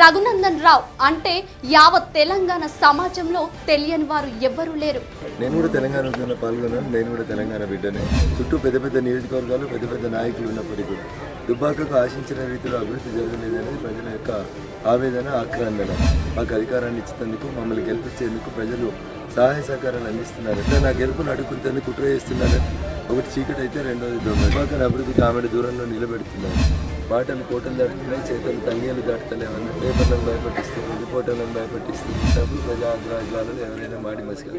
రఘునందన్ రావు అంటే యావత్ తెలంగాణ సమాజంలో తెలియని వారు ఎవ్వరూ లేరు. నేను కూడా తెలంగాణ ఉద్యమంలో పాల్గొన్నాను నేను కూడా తెలంగాణ బిడ్డనే. చుట్టూ పెద్ద పెద్ద నియోజకవర్గాలు పెద్ద పెద్ద నాయకులు ఉన్నప్పటికీ కూడా దుబ్బాకకు ఆశించిన రీతిలో అభివృద్ధి జరగలేదనేది ప్రజల యొక్క ఆవేదన ఆక్రందన. మాకు అధికారాన్ని ఇచ్చినందుకు మమ్మల్ని గెలిపించేందుకు ప్రజలు సహాయ సహకారాలు అందిస్తున్నారు. అంటే నా గెలుపును అడుగుతుందని కుట్ర చేస్తున్నారు. ఒకటి చీకటి అయితే రెండోది దొంగ దుబ్బాకని అభివృద్ధికి ఆమె దూరంలో నిలబెడుతున్నారు. పాటలు కోటలు దాటుతున్నాయి చేతలు తంగేలు దాటుతలేమని పేపర్లను భయపట్టిస్తుంది రిపోర్టర్లను భయపట్టిస్తుంది డబ్బులు ప్రజా ఆగ్రహాలను ఎవరైనా మాడి మసిగా